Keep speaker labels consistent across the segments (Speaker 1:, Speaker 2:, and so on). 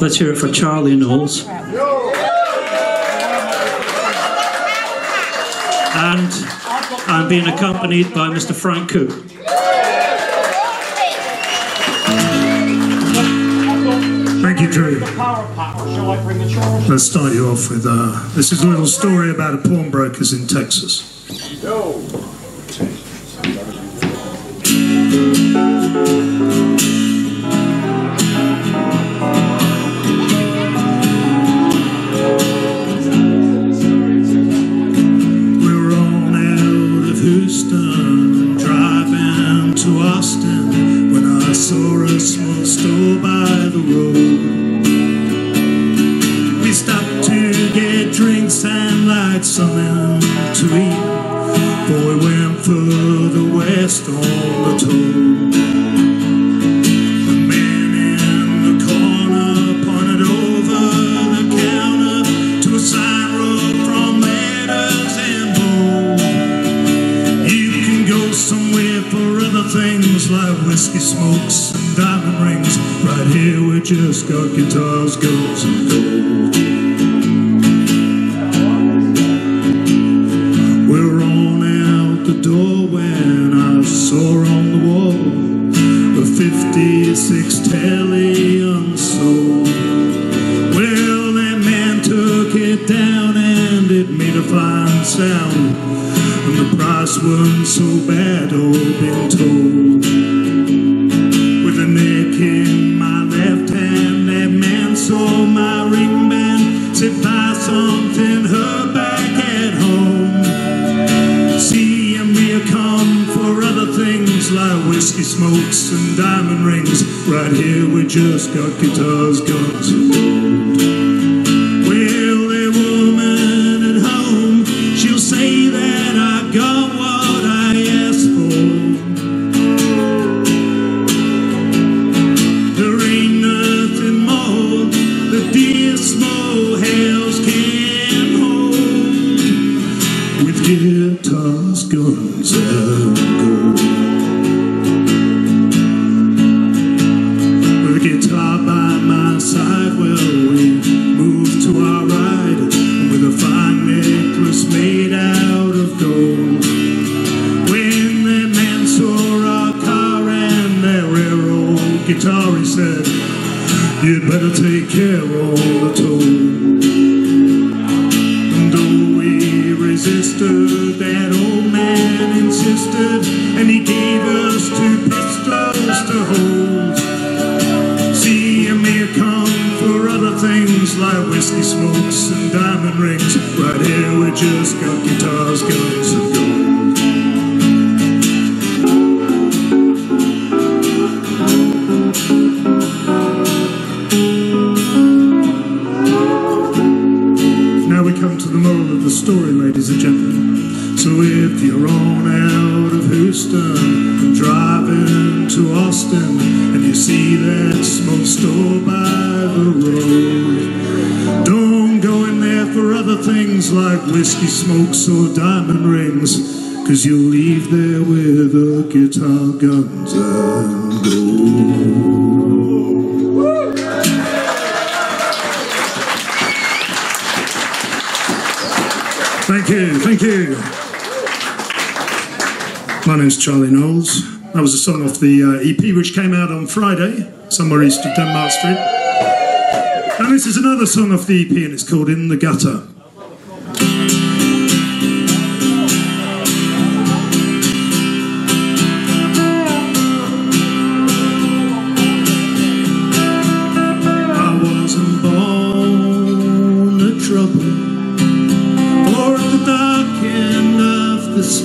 Speaker 1: Let's hear it for Charlie Knowles. And I'm being accompanied by Mr. Frank Cook.
Speaker 2: Thank you, Drew. Let's start you off with uh, this is a little story about a pawnbrokers in Texas. We're the road. We stopped to get drinks and light something to eat. Boy went further got guitars, guns, and gold. We're on out the door when I saw on the wall a 56 Tele unsold. Well, that man took it down and it made a fine sound. And the price wasn't so bad, all been told. Whiskey smokes and diamond rings. Right here, we just got guitars, guns, that old man insisted, and he gave us two pistols to hold. See, and may come for other things like whiskey smokes and diamond rings. Right here, we just got guitars, guns, and gold. Smokes or diamond rings. Cause you'll leave there with a guitar, guns, and gold. Thank you, thank you. My name's Charlie Knowles. That was a song off the uh, EP which came out on Friday, somewhere east of Denmark Street. And this is another song off the EP and it's called In the Gutter.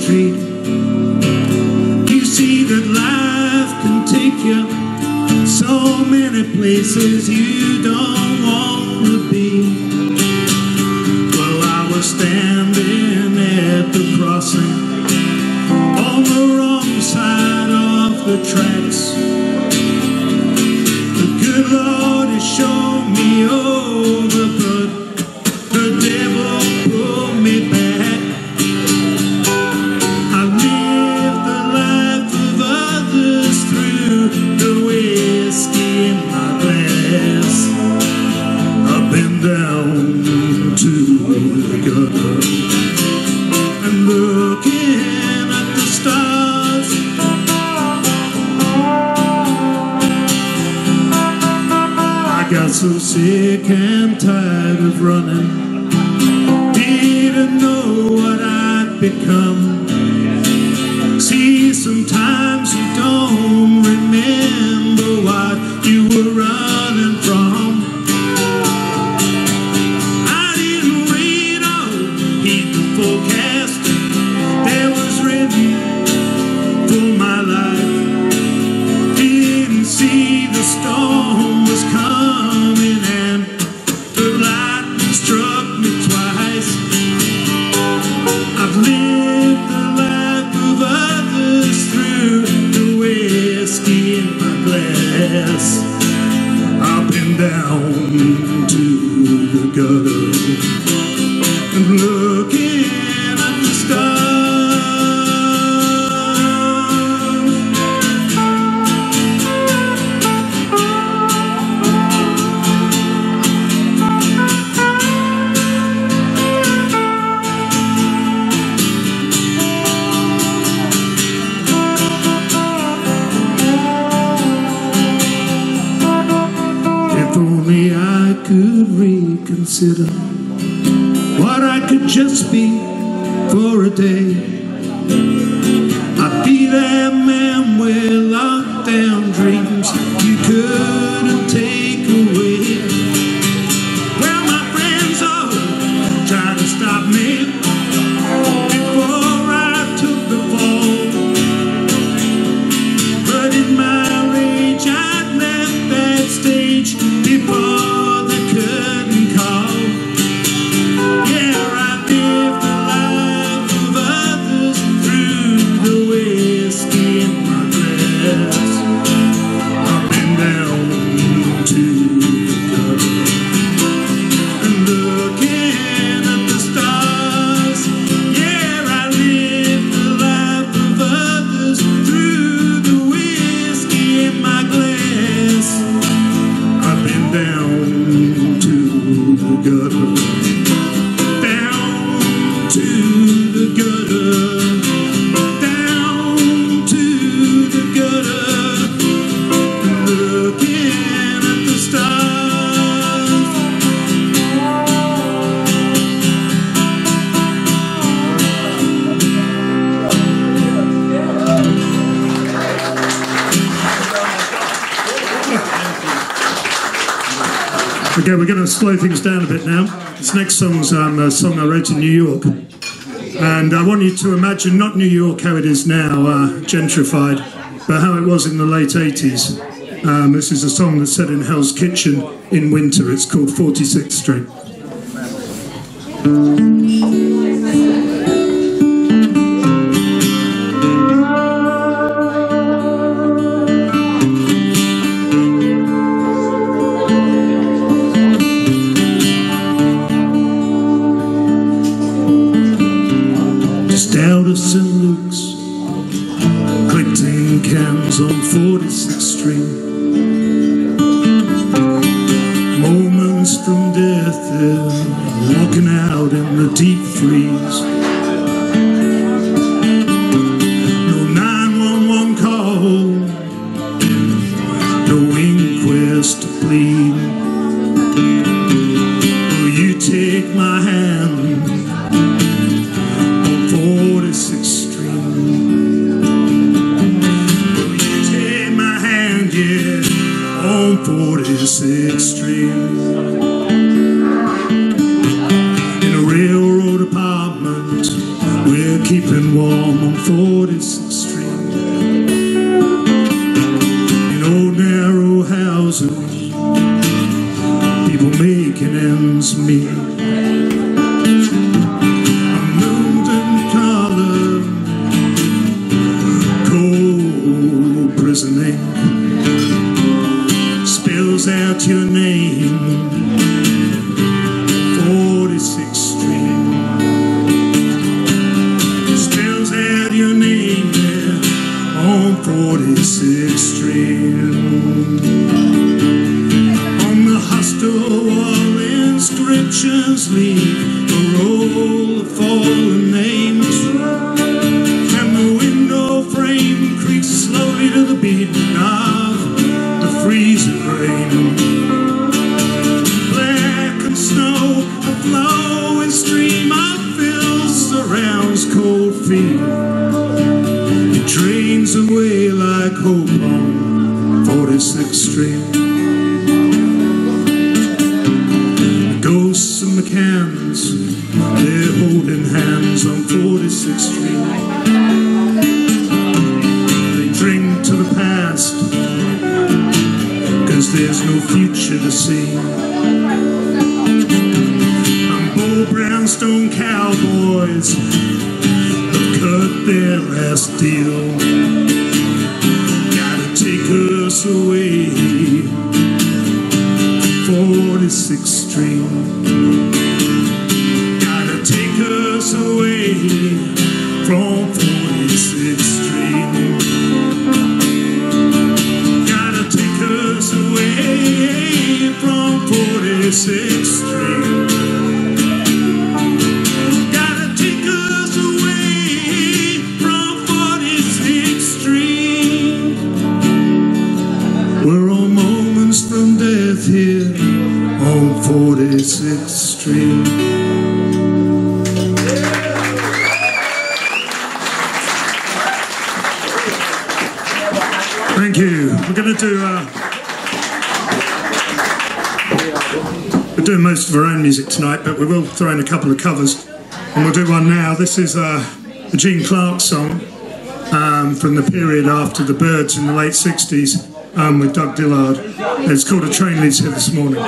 Speaker 2: Street. You see that life can take you so many places you don't want to be. Well, I was standing at the crossing on the wrong side of the tracks. slow things down a bit now. This next song's um, a song I wrote in New York. And I want you to imagine not New York how it is now, uh, gentrified, but how it was in the late 80s. Um, this is a song that's set in Hell's Kitchen in winter. It's called 46th Street. out of St. Luke's, collecting cans on 46th Street. blues leave the road. 46th Street. Thank you. We're going to do. Uh, we're doing most of our own music tonight, but we will throw in a couple of covers, and we'll do one now. This is uh, a Gene Clark song um, from the period after the Byrds in the late 60s um, with Doug Dillard. It's called A Train Leaves Here This Morning.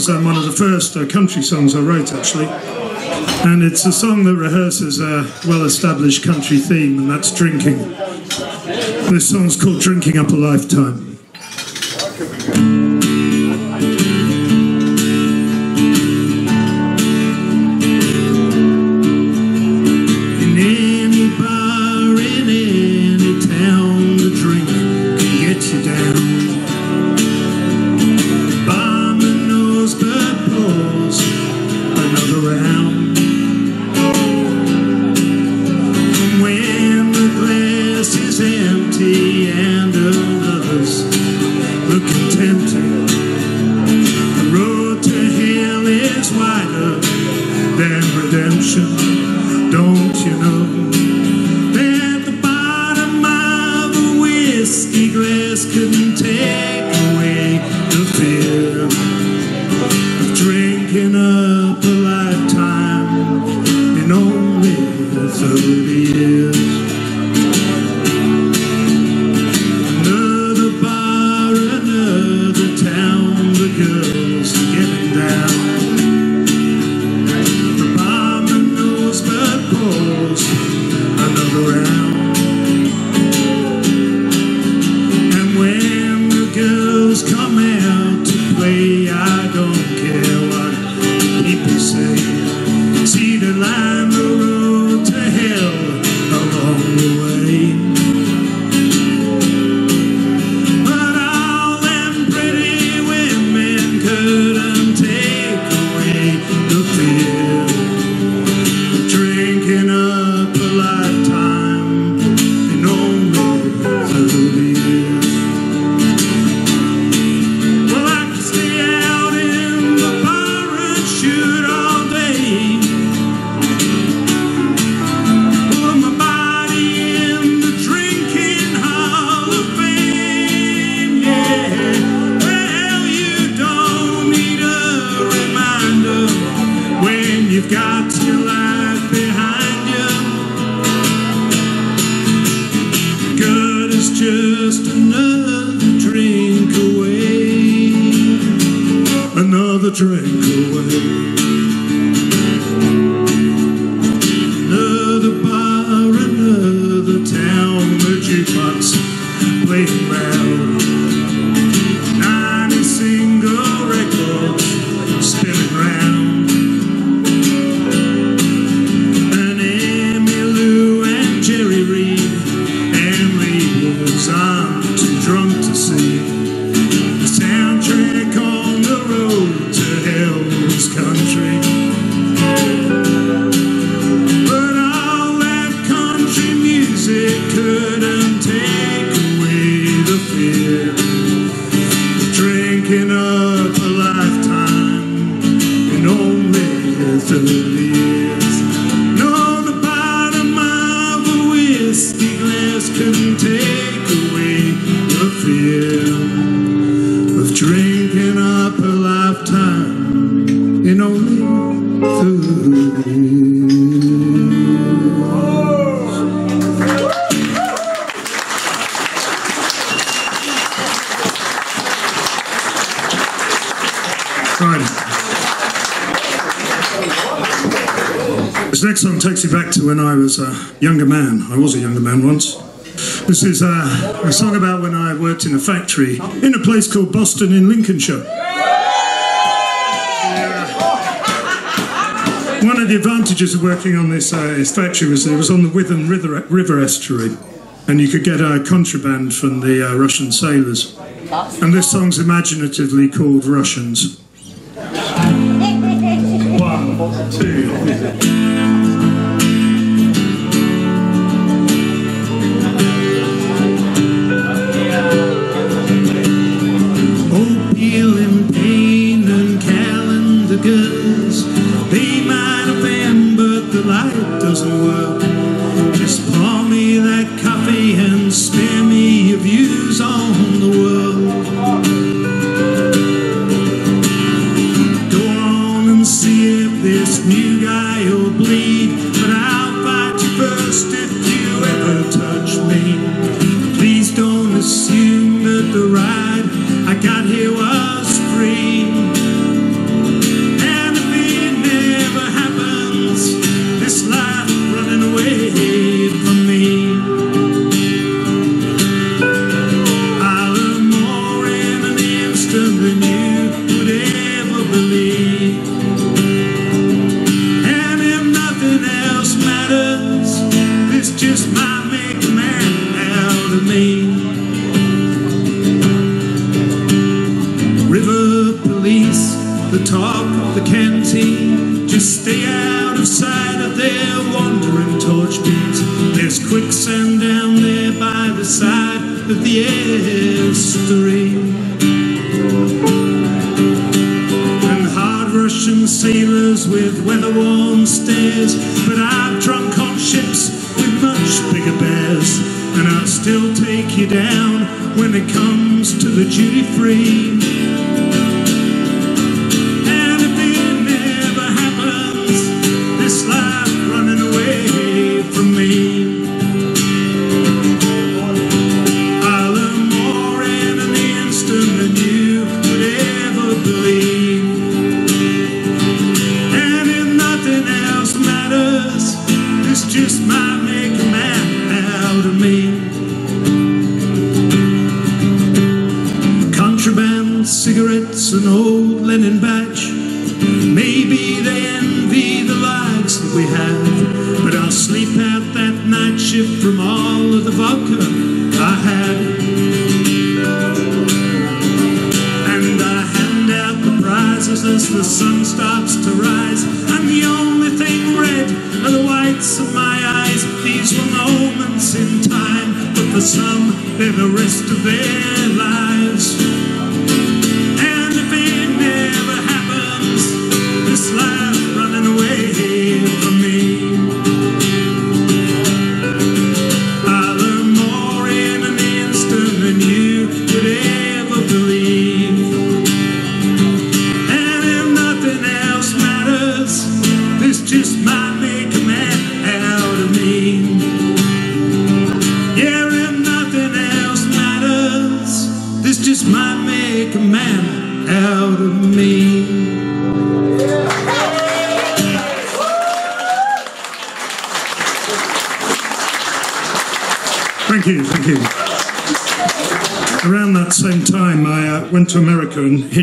Speaker 2: song's um, one of the first uh, country songs I wrote, actually. And it's a song that rehearses a well established country theme, and that's drinking. This song's called Drinking Up a Lifetime. You. once. This is uh, a song about when I worked in a factory in a place called Boston in Lincolnshire. One of the advantages of working on this, uh, factory was it was on the Witham River, River estuary, and you could get uh, contraband from the uh, Russian sailors. And this song's imaginatively called Russians. One, two. good. when it comes to the duty free. for some for the rest of their lives.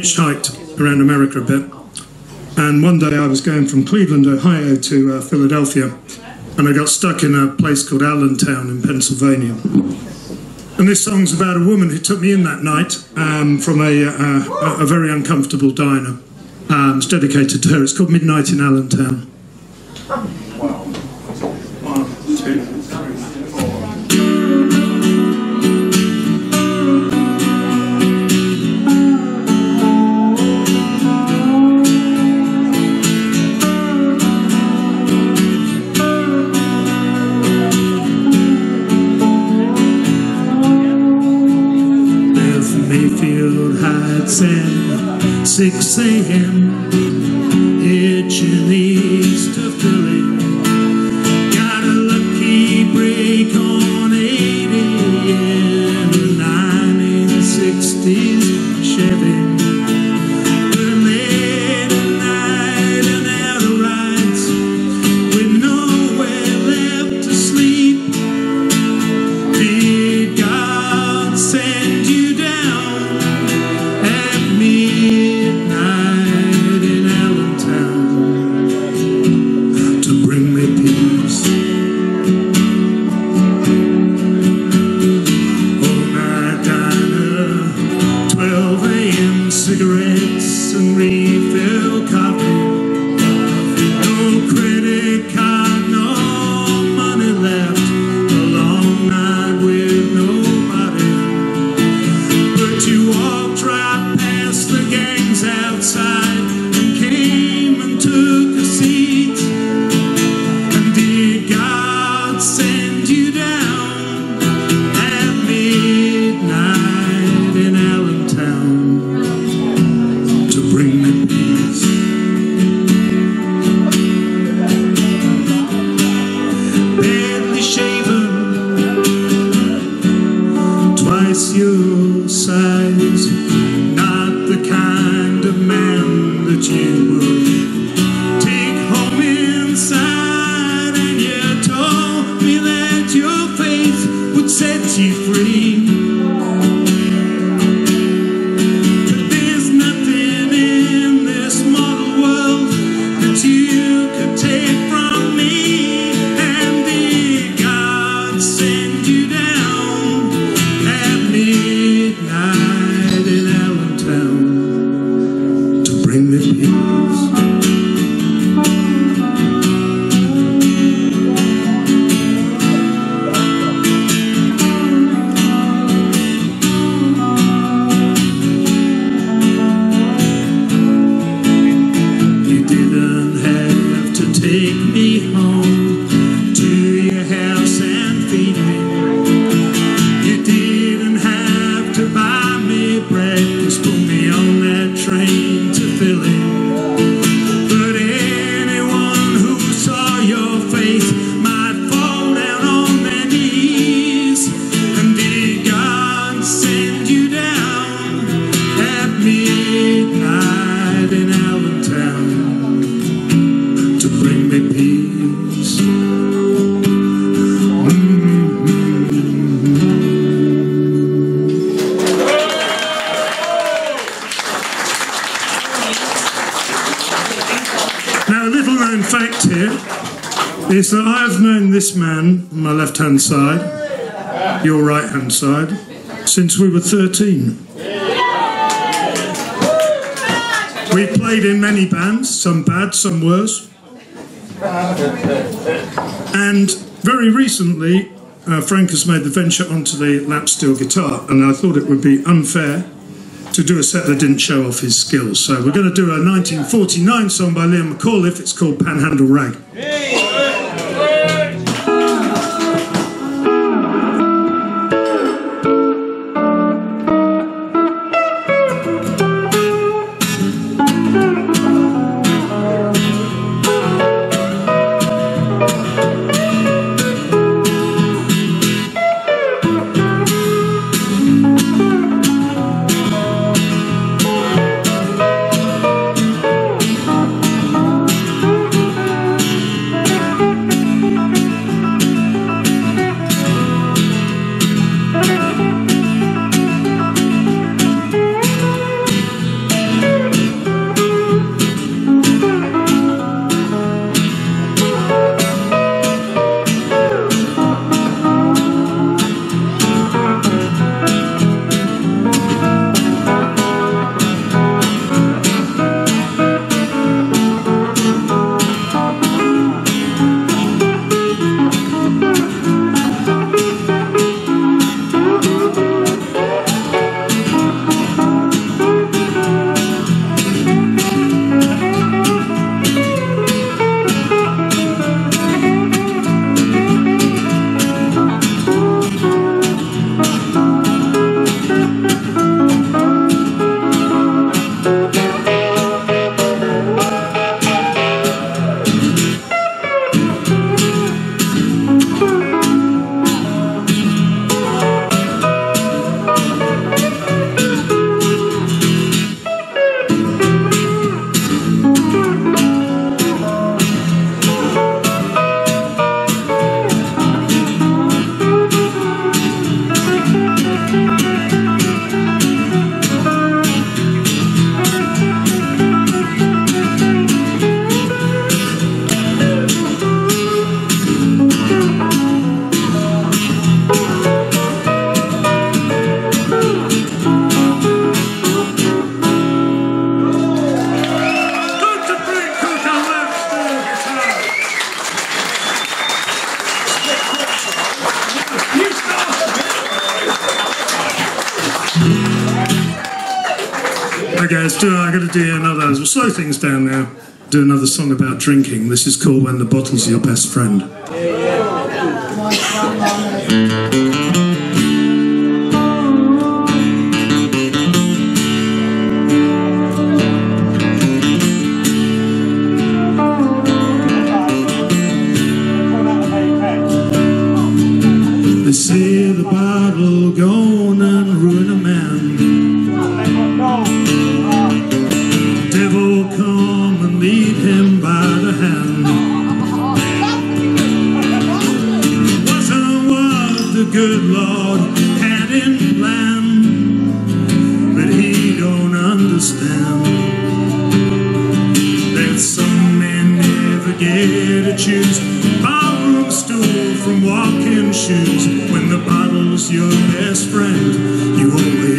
Speaker 2: hitchhiked around America a bit. And one day I was going from Cleveland, Ohio to uh, Philadelphia, and I got stuck in a place called Allentown in Pennsylvania. And this song's about a woman who took me in that night um, from a, uh, a, very uncomfortable diner. Um, it's dedicated to her. It's called Midnight in Allentown. Your this man on my left hand side, your right hand side, since we were 13. we've played in many bands, some bad, some worse. And very recently, uh, Frank has made the venture onto the lap steel guitar, and I thought it would be unfair to do a set that didn't show off his skills. So we're going to do a 1949 song by Leon McAuliffe. It's called Panhandle Rag. Good things down now. Do another song about drinking. This is called "When the Bottle's Your Best Friend." From walking shoes. When the bottle's your best friend, you always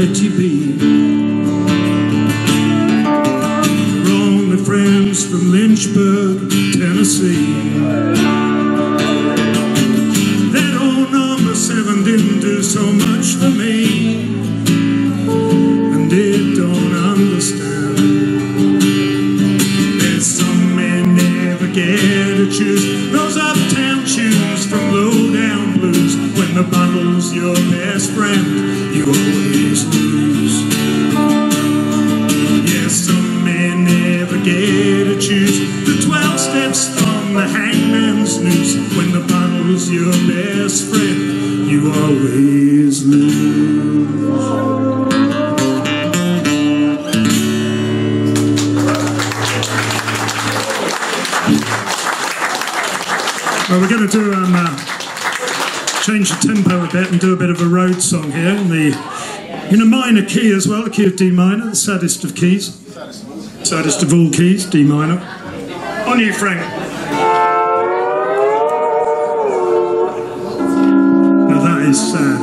Speaker 2: sobre ti. key as well, the key of D minor, the saddest of keys. Saddest of all keys, D minor. On you, Frank. Now that is sad.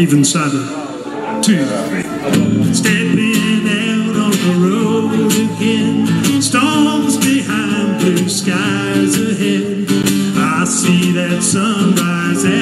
Speaker 2: Even sadder. Two, three. Stepping out on the road again. Storms behind, blue skies ahead. I see that sunrise.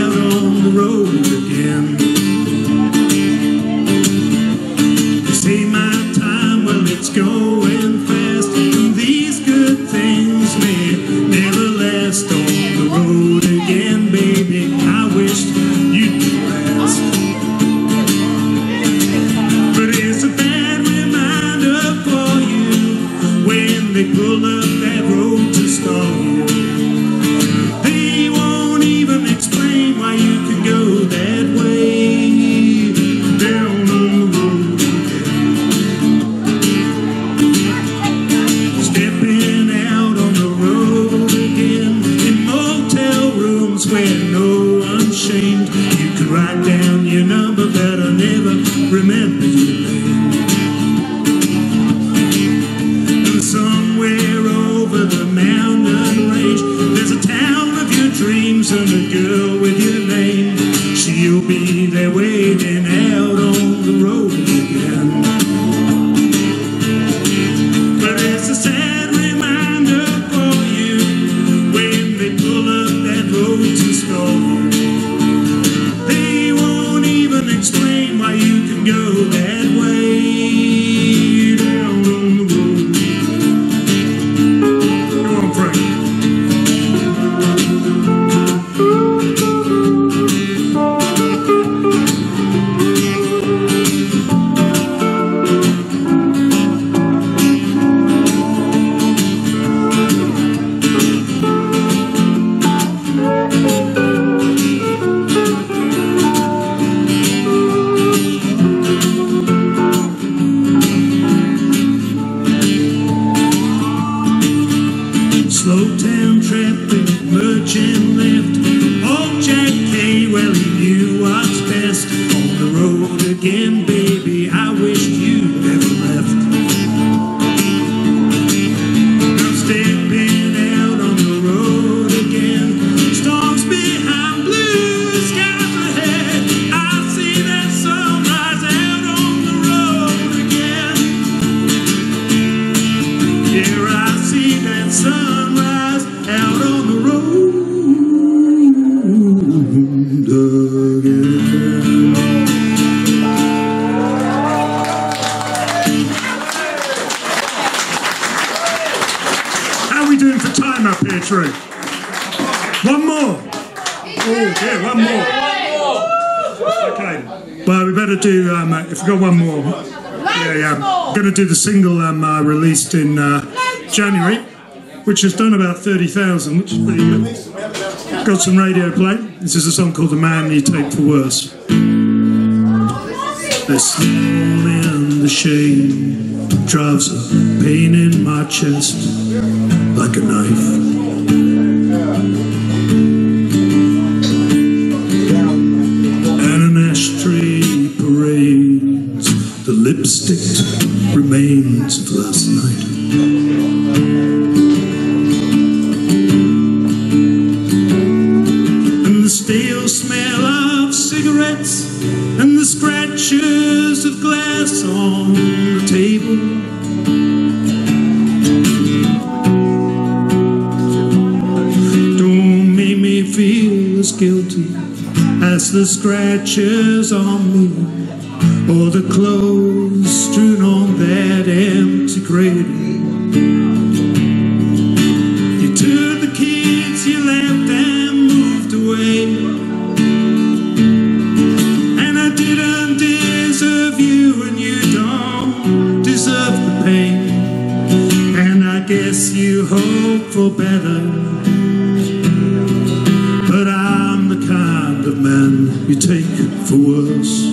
Speaker 2: Do. Um, uh, if we got one more, yeah, yeah. I'm going to do the single um, uh, released in uh, January, which has done about thirty thousand, which is pretty good. Got some radio play. This is a song called "The Man You Take for Worse." The small and the shame drives a pain in my chest like a knife. The lipstick remains of last night. And the stale smell of cigarettes and the scratches of glass on the table. Don't make me feel as guilty as the scratches on me or the clothes you take for worse.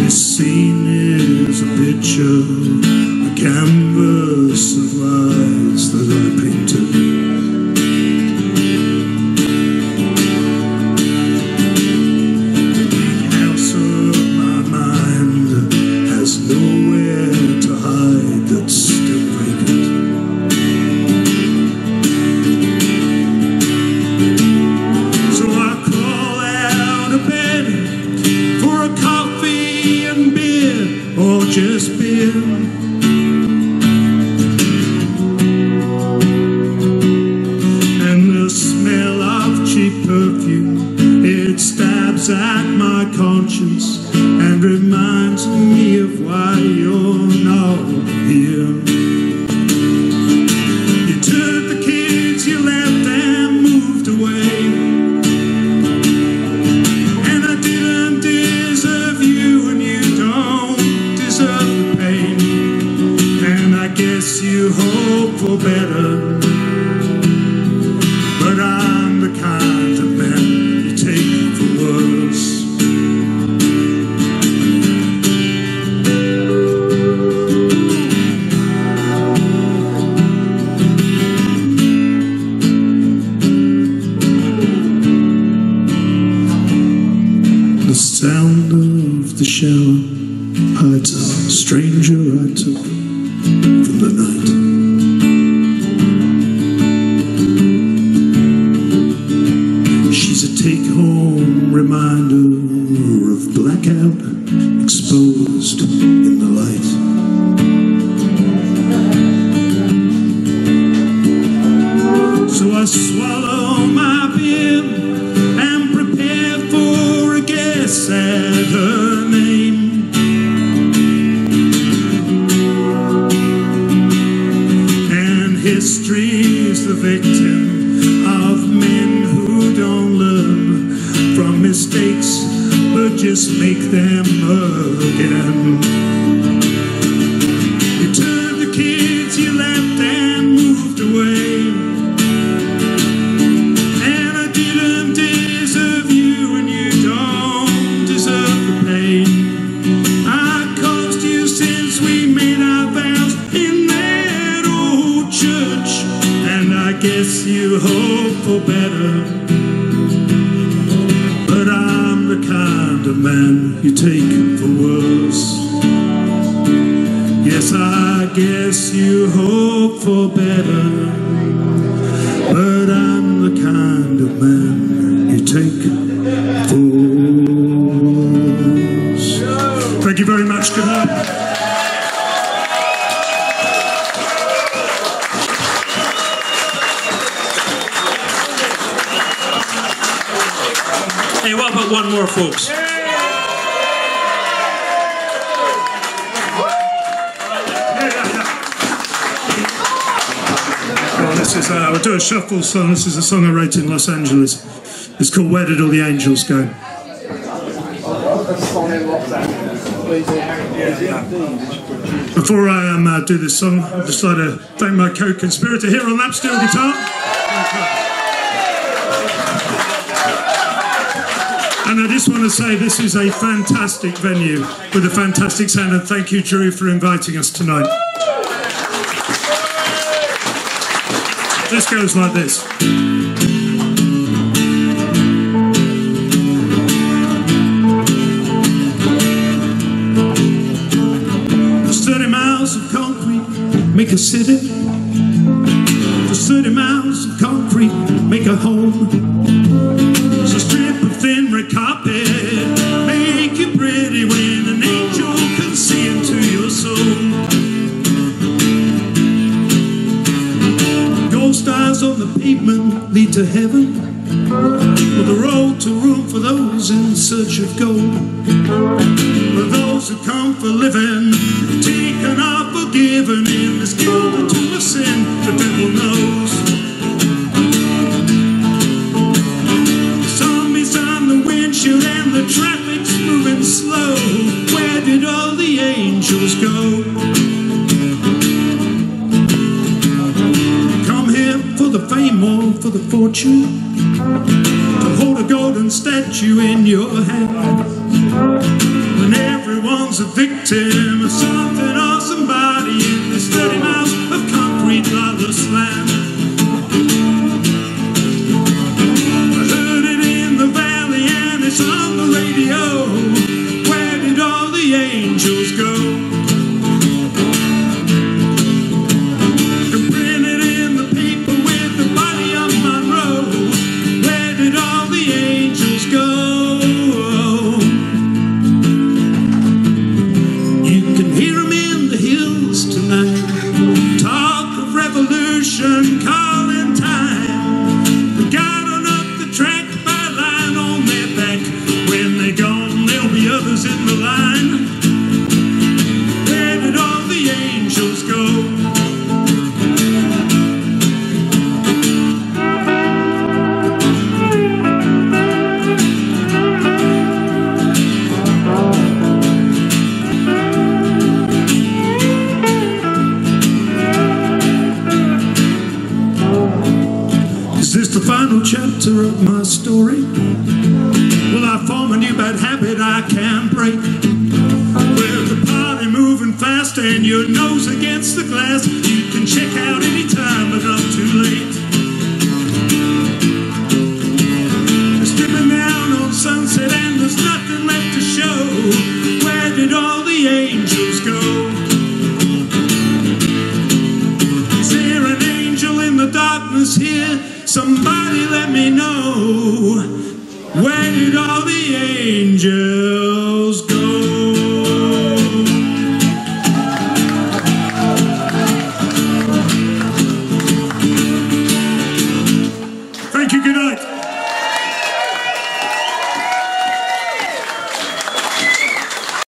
Speaker 2: This scene is a picture, shower hides a stranger I took for worse. Yes, I guess you hope for better. But I'm the kind of man you take for. Thank you very much. Good night.
Speaker 1: Hey, what about one more, folks?
Speaker 2: A shuffle song. This is a song I wrote in Los Angeles. It's called Where Did All the Angels Go? Before I um, uh, do this song, I'd just like to thank my co-conspirator here on lap steel guitar. And I just want to say this is a fantastic venue with a fantastic sound and thank you Drew for inviting us tonight. This goes like this. 30 miles of concrete make a city. Just 30 miles of concrete make a home. Lead to heaven. With the road to room for those in search of gold. For those who come for living, to hold a golden statue in your hand. When everyone's a victim